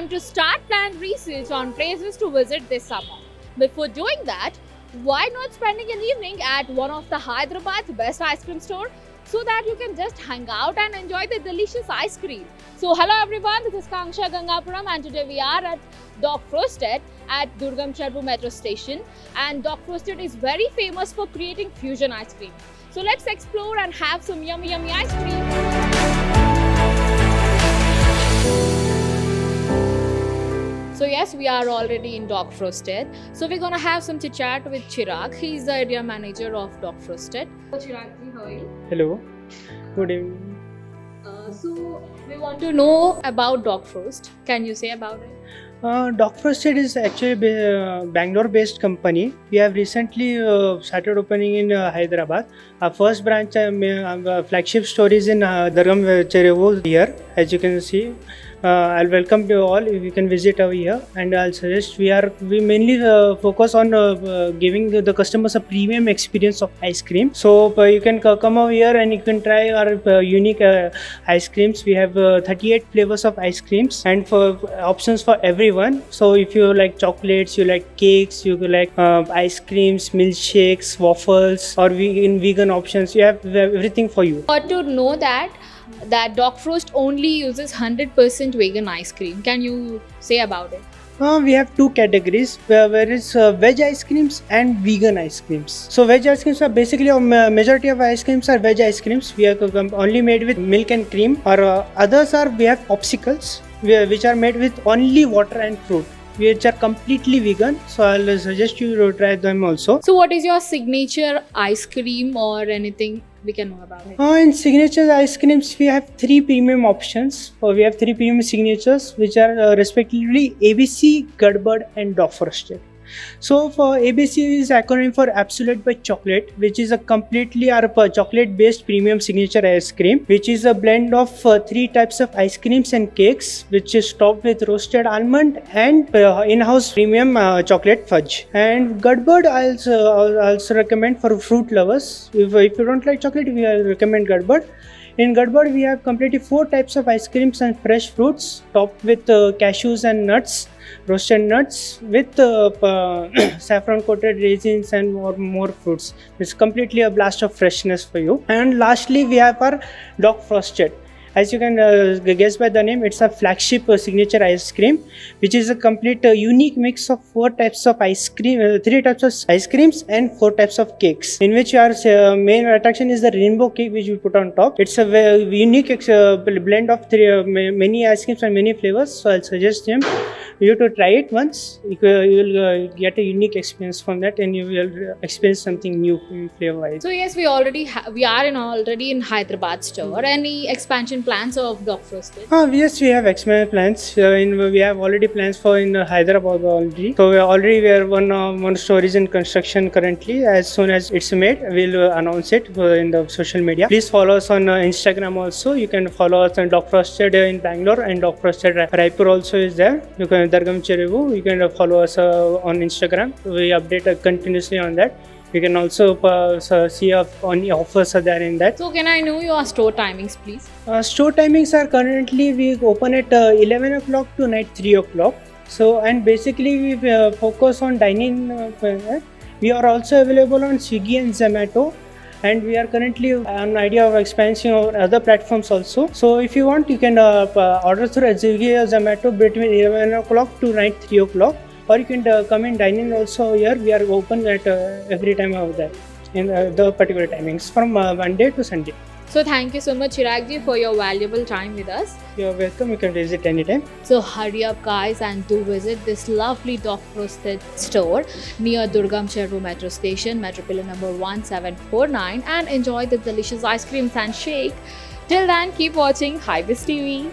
time to start plan research on places to visit this summer. Before doing that, why not spending an evening at one of the Hyderabad's best ice cream store so that you can just hang out and enjoy the delicious ice cream. So hello everyone, this is Kanksha Gangapuram and today we are at Dock Frostd at Durgam Cheruvu metro station and Dock Frostd is very famous for creating fusion ice cream. So let's explore and have some yummy yummy ice cream. So yes, we are already in Dock Frostd. So we're gonna have some chit chat with Chirag. He's the area manager of Dock Frostd. Chirag ji, how are you? Hello. Good evening. Uh, so we want to know about Dock Frost. Can you say about it? Uh, Dock Frostd is actually a uh, Bangalore-based company. We have recently uh, started opening in uh, Hyderabad. Our first branch, um, uh, flagship store is in uh, Durgam Cheruvu here, as you can see. Uh, I'll welcome you all. If you can visit over here and I'll suggest we are we mainly uh, focus on uh, uh, giving the, the customers a premium experience of ice cream. So uh, you can come over here and you can try our uh, unique ice creams. We have uh, 38 flavors of ice creams and for options for everyone. So if you like chocolates you like cakes you like ice creams milkshakes waffles or vegan vegan options you have everything for you. Got to know that that Dock Frost only uses 100% vegan ice cream. Can you say about it? Uh, we have two categories where, is uh, veg ice creams and vegan ice creams. So veg ice creams are basically a ma- majority of ice creams are veg ice creams. We are only made with milk and cream. Or uh, others are we have popsicles which are made with only water and fruit, which are completely vegan. So I'll suggest you to try them also. So what is your signature ice cream or anything we can know about it? Uh, in signature ice creams, we have three premium options. Uh, we have three premium signatures, which are uh, respectively ABC, Gudbud, and Frostd. So for ABC is acronym for Absolute by Chocolate, which is a completely our chocolate-based premium signature ice cream, which is a blend of uh, three types of ice creams and cakes, which is topped with roasted almond and uh, in-house premium uh, chocolate fudge. And Gudbud, I also, also recommend for fruit lovers. If, if you don't like chocolate, we uh, recommend Gudbud. In Gudbud, we have completely four types of ice creams and fresh fruits, topped with uh, cashews and nuts, roasted nuts with uh, uh, saffron coated raisins and more more fruits. It's completely a blast of freshness for you. And lastly, we have our Dock Frostd. As you can uh, guess by the name, it's a flagship uh, signature ice cream, which is a complete uh, unique mix of four types of ice cream, uh, three types of ice creams, and four types of cakes. In which our uh, main attraction is the rainbow cake, which we put on top. It's a unique uh, blend of three, many ice creams and many flavors. So I'll suggest him you have to try it once. You will uh, get a unique experience from that, and you will uh, experience something new flavor-wise. So yes, we already ha- we are in already in Hyderabad store. Any expansion plans of Dock Frostd? Ah, yes, we have expansion plans. Uh, in, we have already plans for in uh, Hyderabad already. So we are already we are one uh, one store is in construction currently. As soon as it's made, we'll uh, announce it in the social media. Please follow us on uh, Instagram also. You can follow us on Dock Frostd uh, in Bangalore and Dock Frostd Ra- Raipur also is there. You can Durgam Cheruvu. You can uh, follow us uh, on Instagram. We update uh, continuously on that. You can also uh, see uh, on offers are there in that. So can I know your store timings, please? Uh, store timings are currently we open at uh, 11 o'clock to night 3 o'clock. So and basically we focus on dining. We are also available on Swiggy and Zomato. And we are currently on idea of expansion over other platforms also. So if you want, you can uh, uh, order through Swiggy or Zomato between 11 o'clock to night 3 o'clock. Or you can uh, come and dine in also here. We are open at uh, every time over there in uh, the particular timings from uh, Monday to Sunday. So thank you so much, Chirag ji, for your valuable time with us. You're welcome. You can visit anytime. So hurry up, guys, and do visit this lovely Dock Frostd store near Durgam Cheruvu metro station, metro pillar number 1749, and enjoy the delicious ice creams and shake. Till then, keep watching HyBiz TV.